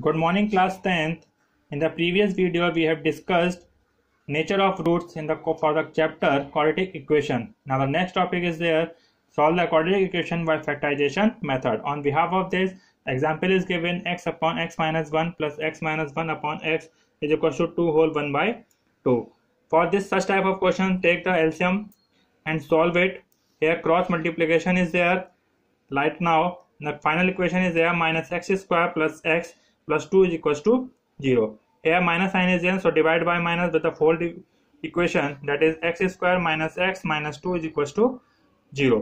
Good morning class 10th. In the previous video we have discussed nature of roots in the for the chapter quadratic equation. Now the next topic is there solve the quadratic equation by factorization method. On behalf of this example is given x upon x minus 1 plus x minus 1 upon x is equal to 2 whole 1 by 2. For this such type of question take the LCM and solve it. Here cross multiplication is there. Right now the final equation is there minus x square plus x plus 2 is equals to 0 here minus sign is there so divide by minus with the fold equation that is x square minus x minus 2 is equals to 0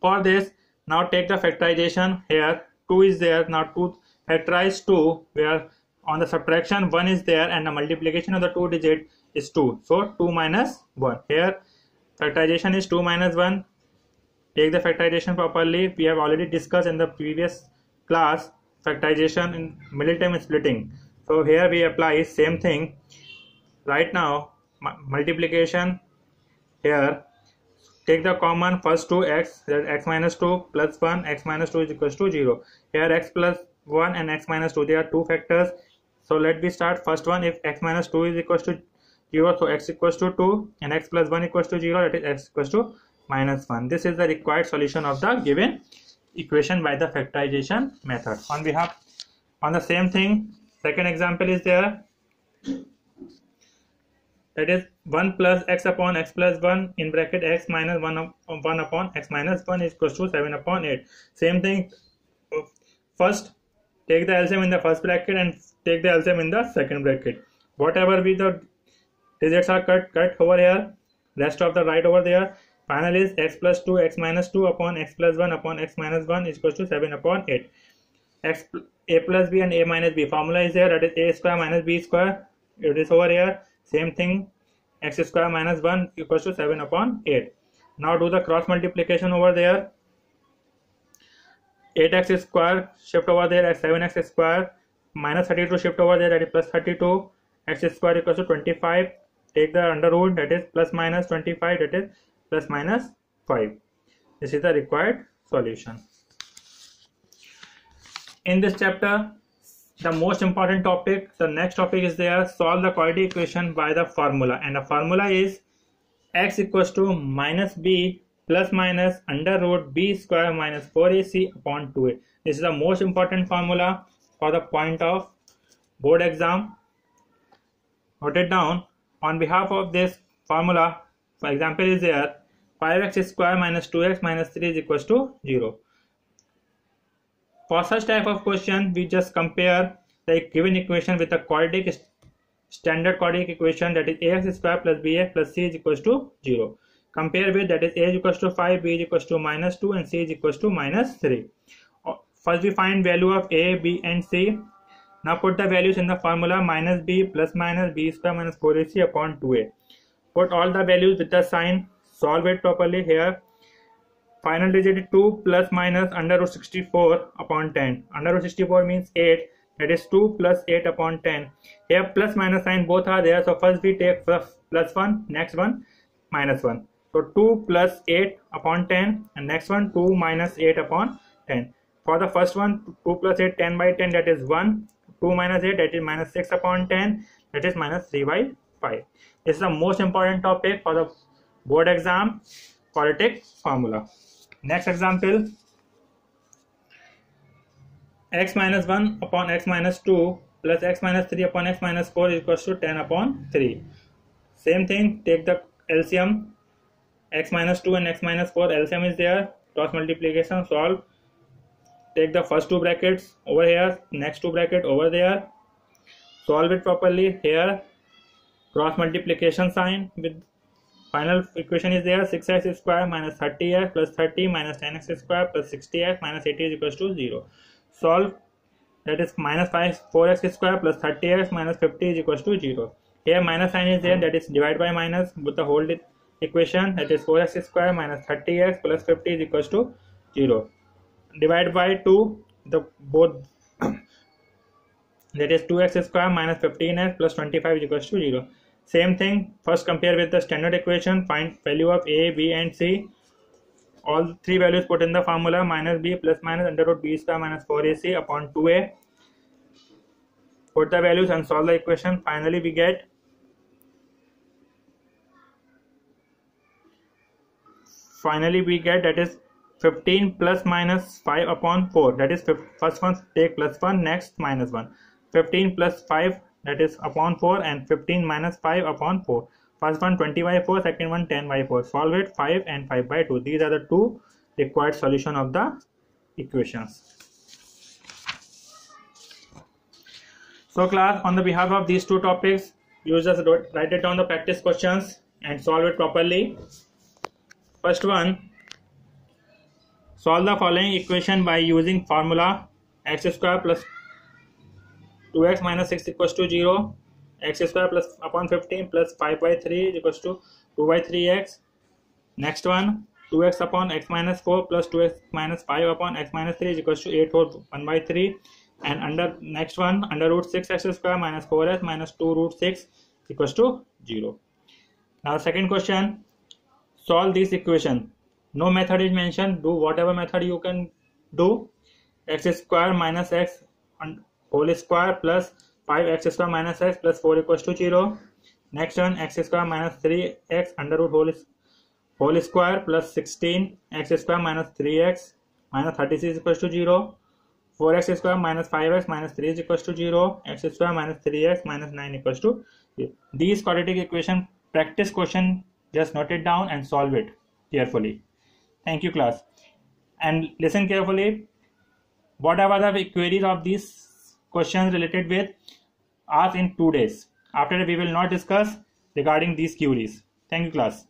for this now take the factorization here. 2 is there now 2 factorize 2 where on the subtraction 1 is there and the multiplication of the two digit is 2 so 2 minus 1 here factorization is 2 minus 1 take the factorization properly. We have already discussed in the previous class factorization in middle term splitting. So here we apply same thing. Right now multiplication here. Take the common first two x that x minus 2 plus 1 x minus 2 is equals to 0 here x plus 1 and x minus 2 there are two factors. So let me start. First one if x minus 2 is equals to 0 so x equals to 2 and x plus 1 equals to 0 that is x equals to minus 1 this is the required solution of the given equation by the factorization method. On behalf on the same thing second example is there. That is 1 plus x upon x plus 1 in bracket x minus 1, 1 upon x minus 1 is equals to 7 upon 8 same thing. First take the LCM in the first bracket and take the LCM in the second bracket. Whatever be the digits are cut cut over here. Rest of the right over there Final is x plus 2 x minus 2 upon x plus 1 upon x minus 1 is equal to 7 upon 8. x a plus b and a minus b. Formula is there that is a square minus b square. It is over here same thing. X square minus 1 equals to 7 upon 8 now do the cross multiplication over there. 8x square shift over there as 7x square. Minus 32 shift over there that is plus 32 x square equals to 25 take the under root that is plus minus 25 that is plus minus 5 this is the required solution. In this chapter the most important topic the next topic is there solve the quadratic equation by the formula. And the formula is x equals to minus b plus minus under root b square minus 4ac upon 2a this is the most important formula for the point of board exam. Note it down. On behalf of this formula for example is there 5x square minus 2x minus 3 is equals to 0. For such type of question, we just compare the given equation with the quadratic standard quadratic equation that is ax square plus bx plus c is equals to 0. Compare with that is a is equals to 5, b is equals to minus 2 and c is equals to minus 3. First we find value of a, b and c. Now put the values in the formula minus b plus minus b square minus 4ac upon 2a. Put all the values with the sign. Solve it properly here. Final digit is 2 plus minus under root 64 upon 10 under root 64 means 8 that is 2 plus 8 upon 10 here plus minus sign both are there. So first we take plus, plus 1 next one minus 1 so 2 plus 8 upon 10 and next one 2 minus 8 upon 10 for the first one 2 plus 8 10 by 10 that is 1 2 minus 8 that is minus 6 upon 10 that is minus 3 by 5 this is the most important topic for the board exam quadratic formula. Next example. X minus 1 upon x minus 2 plus x minus 3 upon x minus 4 is equals to 10 upon 3 same thing take the LCM x minus 2 and x minus 4 LCM is there. Cross multiplication solve take the first two brackets over here next two bracket over there. Solve it properly here cross multiplication sign with Final equation is there 6x square minus 30x plus 30 minus 10x square plus 60x minus 80 is equals to 0. Solve that is minus 5 4x square plus 30x minus 50 is equals to 0. Here minus sign is there that is divide by minus with the whole equation that is 4x square minus 30x plus 50 is equals to 0. Divide by 2 the both that is 2x square minus 15x plus 25 is equals to 0 same thing, first compare with the standard equation, find value of a, b and c. All three values put in the formula minus b plus minus under root b square minus 4ac upon 2a. put the values and solve the equation finally we get finally we get that is 15 plus minus 5 upon 4 that is first one take plus 1 next minus 1 15 plus 5 that is upon 4 and 15 minus 5 upon 4 first one 20 by 4 second one 10 by 4 solve it 5 and 5 by 2 these are the two required solution of the equations. So class on the behalf of these two topics you just write it down the practice questions and solve it properly. First one solve the following equation by using formula x square plus 2x minus 6 equals to 0 x square plus upon 15 plus 5 by 3 equals to 2 by 3x next one 2x upon x minus 4 plus 2x minus 5 upon x minus 3 is equals to 8 or 1 by 3 and under next one under root 6 x square minus 4x minus 2 root 6 equals to 0 now second question solve this equation. No method is mentioned. Do whatever method you can do. X square minus x whole square plus 5x square minus x plus 4 equals to 0 next one x square minus 3x under root whole, whole square plus 16 x square minus 3x minus 36 equals to 0 4x square minus 5x minus 3 is equals to 0 x square minus 3x minus 9 equals to 0. these quadratic equation practice question just note it down and solve it carefully. Thank you class. And listen carefully. Whatever the queries of these questions related with us in two days. After we will not discuss regarding these queries. Thank you class